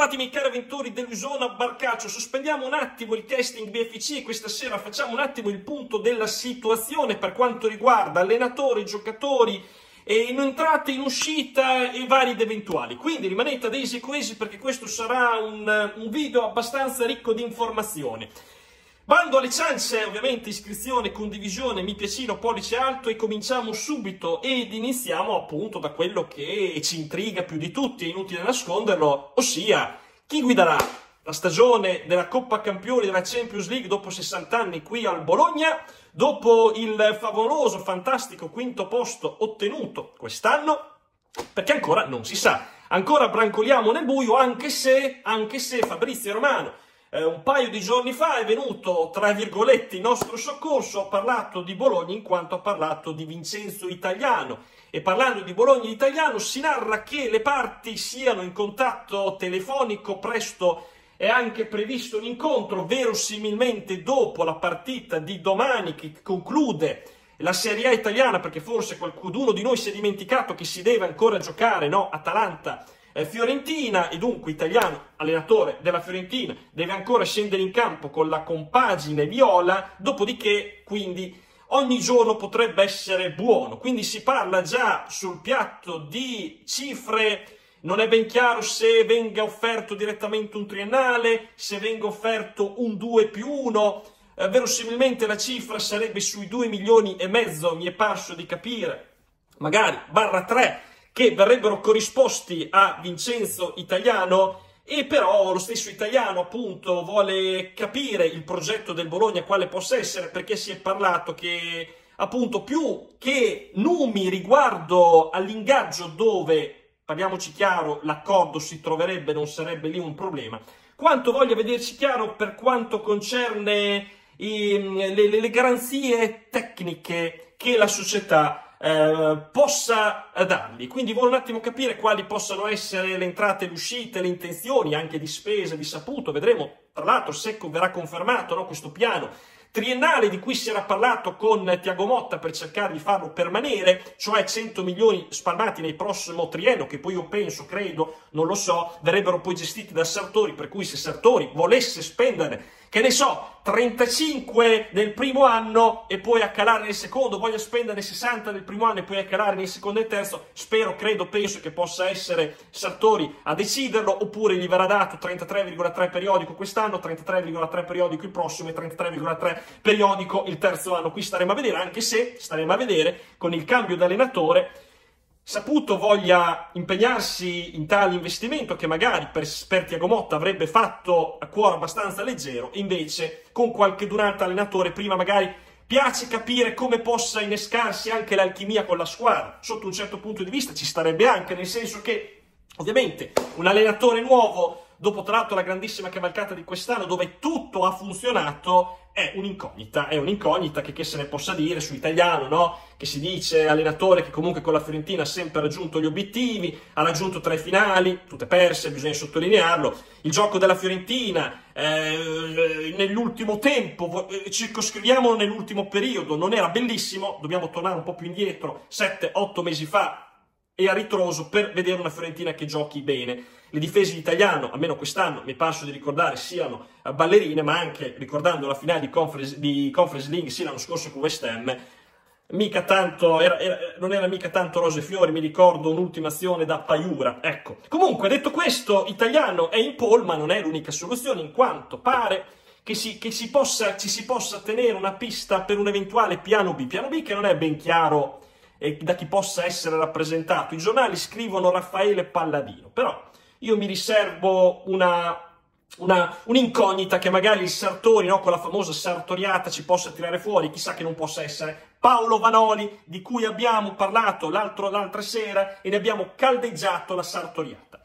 Miei cari avventori dell'Usona Barcaccio, sospendiamo un attimo il casting BFC e questa sera facciamo un attimo il punto della situazione per quanto riguarda allenatori, giocatori, in entrata, in uscita e vari ed eventuali. Quindi rimanete adesi e coesi perché questo sarà un, un video abbastanza ricco di informazioni. Bando alle ciance, ovviamente iscrizione, condivisione, mi piacino, pollice alto e cominciamo subito ed iniziamo appunto da quello che ci intriga più di tutti, è inutile nasconderlo, ossia chi guiderà la stagione della Coppa Campioni della Champions League dopo 60 anni qui al Bologna, dopo il favoloso, fantastico quinto posto ottenuto quest'anno, perché ancora non si sa. Ancora brancoliamo nel buio, anche se, anche se Fabrizio Romano eh, un paio di giorni fa è venuto, tra virgolette, in nostro soccorso, ha parlato di Bologna in quanto ha parlato di Vincenzo Italiano. E parlando di Bologna Italiano si narra che le parti siano in contatto telefonico presto è anche previsto un incontro verosimilmente dopo la partita di domani che conclude la Serie A italiana perché forse qualcuno di noi si è dimenticato che si deve ancora giocare, no? Atalanta eh, Fiorentina e dunque italiano, allenatore della Fiorentina, deve ancora scendere in campo con la compagine viola, dopodiché quindi ogni giorno potrebbe essere buono. Quindi si parla già sul piatto di cifre, non è ben chiaro se venga offerto direttamente un triennale, se venga offerto un 2 più 1, eh, verosimilmente la cifra sarebbe sui 2 milioni e mezzo, mi è parso di capire, magari barra 3 che verrebbero corrisposti a Vincenzo Italiano e però lo stesso italiano appunto vuole capire il progetto del Bologna quale possa essere perché si è parlato che appunto più che numeri riguardo all'ingaggio dove parliamoci chiaro l'accordo si troverebbe non sarebbe lì un problema. Quanto voglia vederci chiaro per quanto concerne i, le, le garanzie tecniche che la società eh, possa darli. Quindi vuole un attimo capire quali possano essere le entrate, le uscite, le intenzioni anche di spesa, di saputo. Vedremo, tra l'altro, se verrà confermato no, questo piano triennale di cui si era parlato con Tiago Motta per cercare di farlo permanere, cioè 100 milioni spalmati nel prossimo triennio, che poi io penso, credo, non lo so, verrebbero poi gestiti da Sartori, per cui se Sartori volesse spendere che ne so, 35 nel primo anno e poi a calare nel secondo, voglio spendere 60 nel primo anno e poi a calare nel secondo e terzo, spero, credo, penso che possa essere Sartori a deciderlo, oppure gli verrà dato 33,3 periodico quest'anno, 33,3 periodico il prossimo e 33,3 periodico il terzo anno. Qui staremo a vedere, anche se staremo a vedere con il cambio di allenatore saputo voglia impegnarsi in tale investimento che magari per, per Tiago Motta avrebbe fatto a cuore abbastanza leggero, invece con qualche durante allenatore prima magari piace capire come possa innescarsi anche l'alchimia con la squadra. Sotto un certo punto di vista ci starebbe anche, nel senso che ovviamente un allenatore nuovo, dopo tra l'altro la grandissima cavalcata di quest'anno dove tutto ha funzionato, è un'incognita, è un'incognita che, che, se ne possa dire su italiano, no? Che si dice allenatore che comunque con la Fiorentina ha sempre raggiunto gli obiettivi, ha raggiunto tre finali, tutte perse, bisogna sottolinearlo. Il gioco della Fiorentina eh, nell'ultimo tempo, eh, circoscriviamolo nell'ultimo periodo, non era bellissimo, dobbiamo tornare un po' più indietro, 7-8 mesi fa, e a ritroso per vedere una Fiorentina che giochi bene. Le difese di Italiano, almeno quest'anno, mi passo di ricordare, siano eh, ballerine, ma anche ricordando la finale di Conference, di Conference League sia l'anno scorso con West Ham, mica tanto, era, era, non era mica tanto rose e fiori, mi ricordo un'ultima azione da Paiura, ecco. Comunque, detto questo, Italiano è in pole, ma non è l'unica soluzione, in quanto pare che, si, che si possa, ci si possa tenere una pista per un eventuale piano B, piano B che non è ben chiaro e da chi possa essere rappresentato. I giornali scrivono Raffaele Palladino, però io mi riservo una, una, un'incognita che magari il Sartori, no, con la famosa sartoriata, ci possa tirare fuori, chissà che non possa essere Paolo Vanoli, di cui abbiamo parlato l'altra sera e ne abbiamo caldeggiato la sartoriata.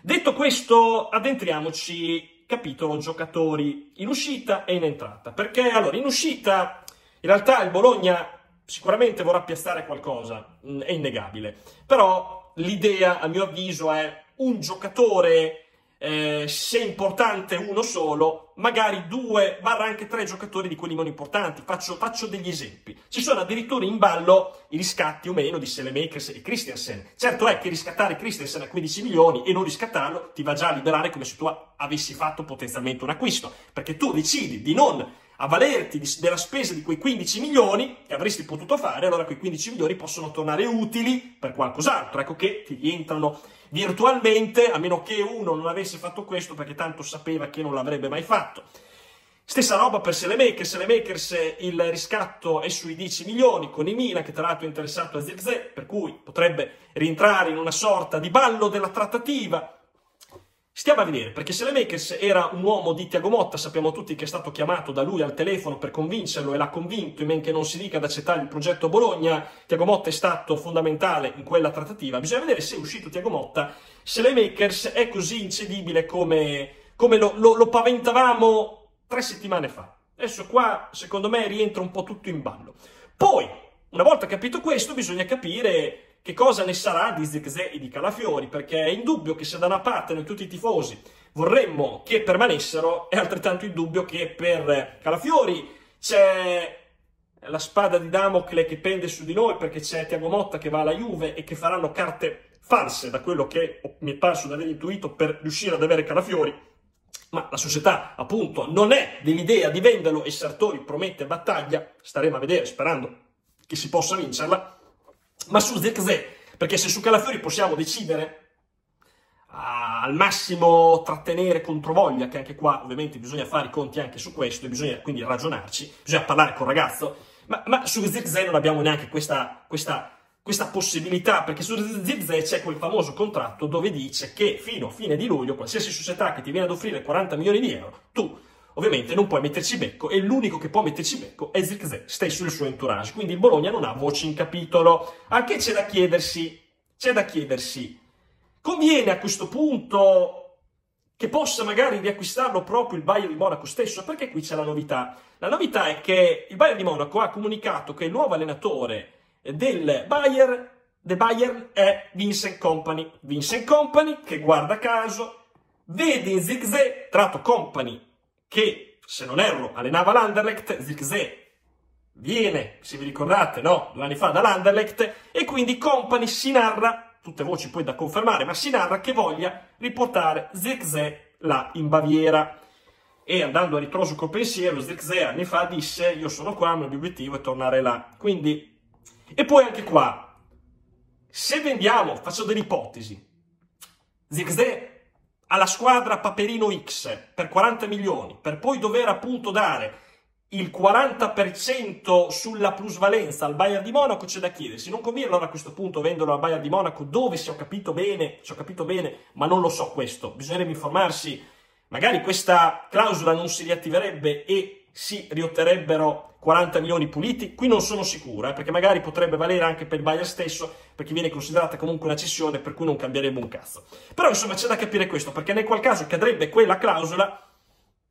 Detto questo, addentriamoci capitolo giocatori in uscita e in entrata, perché allora in uscita in realtà il Bologna sicuramente vorrà piazzare qualcosa, è innegabile. Però l'idea, a mio avviso, è un giocatore eh, se importante uno solo, magari due, barra anche tre giocatori di quelli meno importanti. Faccio, faccio, degli esempi. Ci sono addirittura in ballo i riscatti o meno di Selemakers e Christensen. Certo è che riscattare Christensen a 15 milioni e non riscattarlo ti va già a liberare come se tu avessi fatto potenzialmente un acquisto, perché tu decidi di non avvalerti della spesa di quei 15 milioni che avresti potuto fare, allora quei 15 milioni possono tornare utili per qualcos'altro, ecco che ti rientrano virtualmente, a meno che uno non avesse fatto questo perché tanto sapeva che non l'avrebbe mai fatto. Stessa roba per Selemakers, Selemakers il riscatto è sui 10 milioni con i Milan che tra l'altro è interessato a Zirkzee, per cui potrebbe rientrare in una sorta di ballo della trattativa, Stiamo a vedere, perché se Makers era un uomo di Tiago Motta, sappiamo tutti che è stato chiamato da lui al telefono per convincerlo e l'ha convinto, in men che non si dica ad accettare il progetto Bologna, Tiago Motta è stato fondamentale in quella trattativa. Bisogna vedere se è uscito Tiago Motta, se Makers è così incedibile come, come lo, lo, lo paventavamo tre settimane fa. Adesso qua, secondo me, rientra un po' tutto in ballo. Poi, una volta capito questo, bisogna capire che cosa ne sarà di Zirkzee e di Calafiori, perché è indubbio che se da una parte noi tutti i tifosi vorremmo che permanessero, è altrettanto indubbio che per Calafiori c'è la spada di Damocle che pende su di noi perché c'è Tiago Motta che va alla Juve e che faranno carte false da quello che mi è parso di aver intuito per riuscire ad avere Calafiori. Ma la società appunto non è dell'idea di venderlo e Sartori promette battaglia, staremo a vedere sperando che si possa vincerla, ma su Zirkzee, perché se su Calafiori possiamo decidere a, al massimo trattenere controvoglia, che anche qua ovviamente bisogna fare i conti anche su questo, e bisogna quindi ragionarci, bisogna parlare con il ragazzo, ma, ma su Zirkzee non abbiamo neanche questa, questa, questa possibilità, perché su Zirkzee c'è quel famoso contratto dove dice che fino a fine di luglio qualsiasi società che ti viene ad offrire 40 milioni di euro, tu ovviamente non puoi metterci becco e l'unico che può metterci becco è Zirkzee stesso il suo entourage. Quindi il Bologna non ha voce in capitolo. Anche c'è da chiedersi, c'è da chiedersi, conviene a questo punto che possa magari riacquistarlo proprio il Bayern di Monaco stesso? Perché qui c'è la novità. La novità è che il Bayern di Monaco ha comunicato che il nuovo allenatore del Bayern, del Bayern è Vincent Company. Vincent Company che guarda caso vede in Zirkzee, tratto Company che, se non erro, allenava l'Anderlecht, Zirkzee viene, se vi ricordate, no, due anni fa dall'Anderlecht, e quindi Company si narra, tutte voci poi da confermare, ma si narra che voglia riportare Zirkzee là in Baviera. E andando a ritroso col pensiero, Zirkzee anni fa disse, io sono qua, il mio obiettivo è tornare là. Quindi, e poi anche qua, se vendiamo, faccio delle ipotesi, Zirkzee alla squadra Paperino X per 40 milioni, per poi dover appunto dare il 40% sulla plusvalenza al Bayern di Monaco, c'è da chiedersi, non conviene allora a questo punto venderlo al Bayern di Monaco, dove se ho capito bene, se ho capito bene, ma non lo so questo, bisognerebbe informarsi, magari questa clausola non si riattiverebbe e si riotterrebbero 40 milioni puliti, qui non sono sicuro, eh, perché magari potrebbe valere anche per il Bayern stesso, perché viene considerata comunque una cessione, per cui non cambierebbe un cazzo. Però insomma c'è da capire questo, perché nel qual caso cadrebbe quella clausola,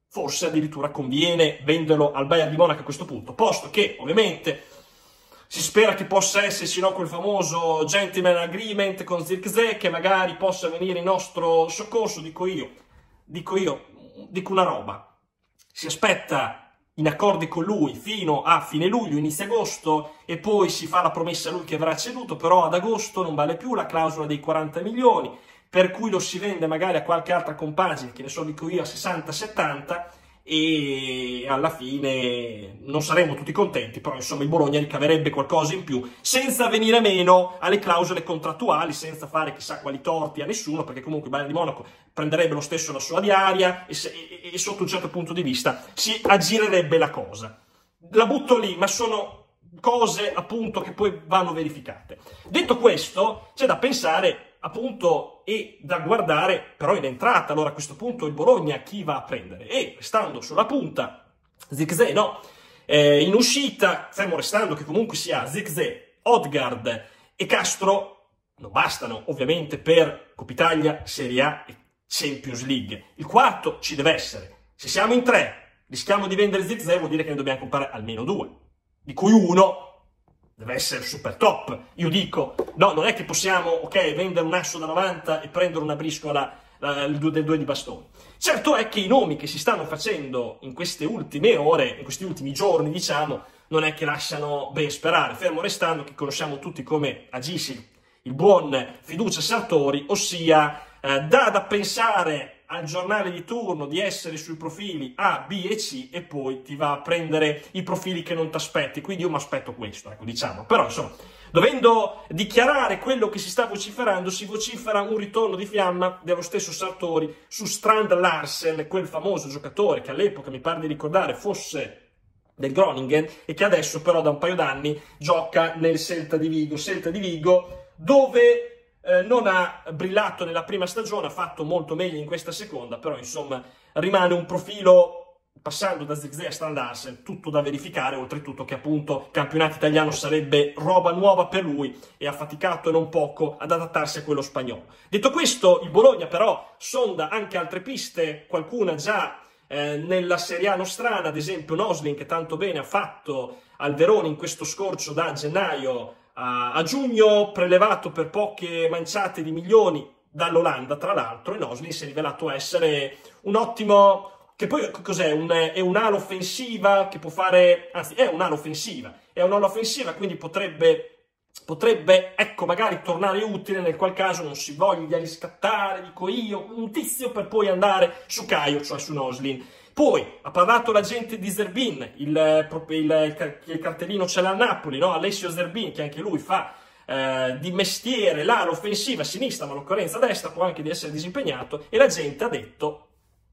forse addirittura conviene venderlo al Bayern di Monaco a questo punto, posto che ovviamente si spera che possa esserci no, quel famoso gentleman agreement con Zirkzee che magari possa venire in nostro soccorso, dico io, dico io, dico una roba. Si aspetta in accordi con lui fino a fine luglio, inizio agosto e poi si fa la promessa a lui che verrà ceduto, però ad agosto non vale più la clausola dei 40 milioni, per cui lo si vende magari a qualche altra compagine, che ne so dico io a 60-70 e alla fine non saremmo tutti contenti, però insomma il Bologna ricaverebbe qualcosa in più senza venire meno alle clausole contrattuali, senza fare chissà quali torti a nessuno, perché comunque il Bayern di Monaco prenderebbe lo stesso la sua diaria e, e, e sotto un certo punto di vista si aggirerebbe la cosa. La butto lì, ma sono cose appunto che poi vanno verificate. Detto questo, c'è da pensare appunto e da guardare però in entrata. Allora a questo punto il Bologna chi va a prendere? E stando sulla punta, Zigze no, eh, in uscita, fermo restando che comunque sia Zigze, Odgard e Castro, non bastano ovviamente per Coppa Italia, Serie A e Champions League. Il quarto ci deve essere. Se siamo in tre, rischiamo di vendere Zigze, vuol dire che ne dobbiamo comprare almeno due, di cui uno deve essere super top. Io dico, no, non è che possiamo, ok, vendere un asso da 90 e prendere una briscola del due di bastoni. Certo è che i nomi che si stanno facendo in queste ultime ore, in questi ultimi giorni, diciamo, non è che lasciano ben sperare, fermo restando che conosciamo tutti come agisce il buon fiducia Sartori, ossia eh, dà da pensare al giornale di turno di essere sui profili A, B e C e poi ti va a prendere i profili che non ti aspetti. Quindi io mi aspetto questo, ecco, diciamo. Però insomma, dovendo dichiarare quello che si sta vociferando, si vocifera un ritorno di fiamma dello stesso Sartori su Strand Larsen, quel famoso giocatore che all'epoca mi pare di ricordare fosse del Groningen e che adesso però da un paio d'anni gioca nel Celta di Vigo. Celta di Vigo dove eh, non ha brillato nella prima stagione, ha fatto molto meglio in questa seconda, però insomma rimane un profilo passando da Zirkzee a Standarsen, tutto da verificare, oltretutto che appunto il campionato italiano sarebbe roba nuova per lui e ha faticato non poco ad adattarsi a quello spagnolo. Detto questo, il Bologna però sonda anche altre piste, qualcuna già eh, nella Serie A nostrana, ad esempio Noslin che tanto bene ha fatto al Verone in questo scorcio da gennaio a, giugno prelevato per poche manciate di milioni dall'Olanda, tra l'altro, e Noslin si è rivelato essere un ottimo che poi cos'è? Un, è un'ala offensiva che può fare, anzi è un'ala offensiva, è un'ala offensiva quindi potrebbe, potrebbe, ecco, magari tornare utile nel qual caso non si voglia riscattare, dico io, un tizio per poi andare su Caio, cioè su Noslin. Poi ha parlato la gente di Zerbin, il, il, il cartellino ce l'ha a Napoli, no? Alessio Zerbin, che anche lui fa eh, di mestiere l'ala offensiva sinistra, ma l'occorrenza destra, può anche di essere disimpegnato, e la gente ha detto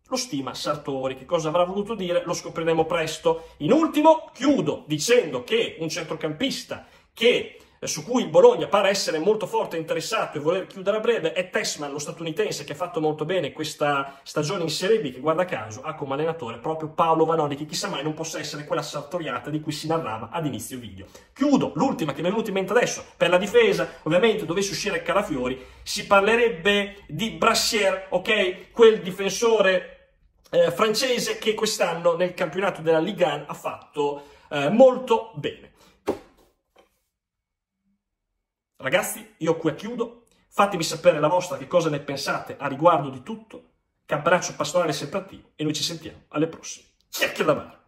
lo stima Sartori. Che cosa avrà voluto dire? Lo scopriremo presto. In ultimo, chiudo dicendo che un centrocampista che eh, su cui il Bologna pare essere molto forte e interessato e voler chiudere a breve è Tessman, lo statunitense che ha fatto molto bene questa stagione in Serie B, che guarda caso ha come allenatore proprio Paolo Vanoni, che chissà mai non possa essere quella sartoriata di cui si narrava ad inizio video. Chiudo, l'ultima che mi è venuta in mente adesso, per la difesa, ovviamente dovesse uscire Calafiori, si parlerebbe di Brassier, ok? Quel difensore eh, francese che quest'anno nel campionato della Ligue 1 ha fatto eh, molto bene. Ragazzi, io qui chiudo. Fatemi sapere la vostra che cosa ne pensate a riguardo di tutto. Campanaccio pastorale sempre attivo e noi ci sentiamo alle prossime. Cerchio da bar.